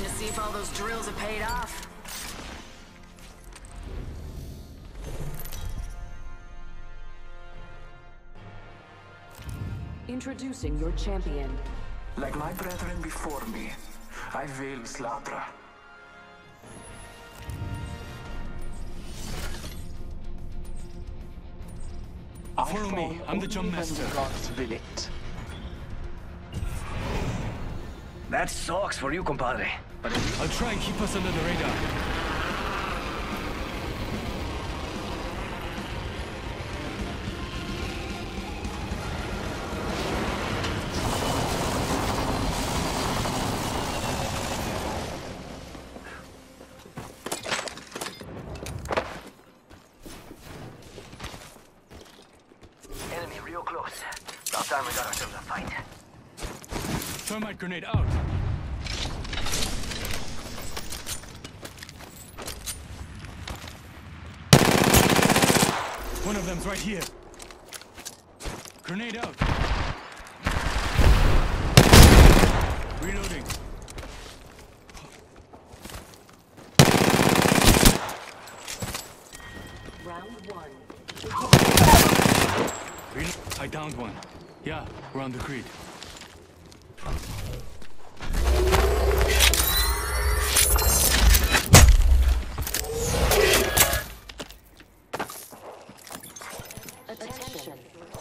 Time to see if all those drills have paid off. Introducing your champion. Like my brethren before me, I veil Slatra. Follow me. I'm the jump master. That sucks for you, compadre. But I'll try and keep us under the radar. enemy real close. About time we got ourselves a fight. Thermite grenade out. One of them's right here. Grenade out. Reloading. Round one. I downed one. Yeah, we're on the grid.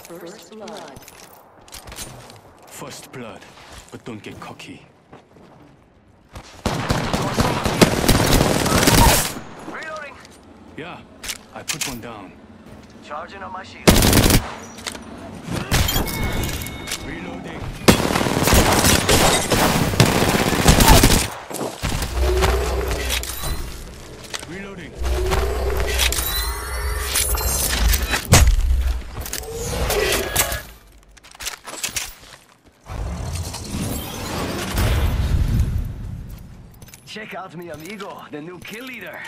First blood. First blood, but don't get cocky. Reloading. Yeah, I put one down. Charging on my shield. Reloading. Reloading. Check out mi amigo, the new kill leader.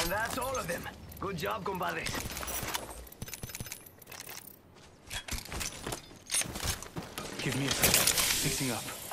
And that's all of them. Good job, compadres. Give me a second. Fixing up.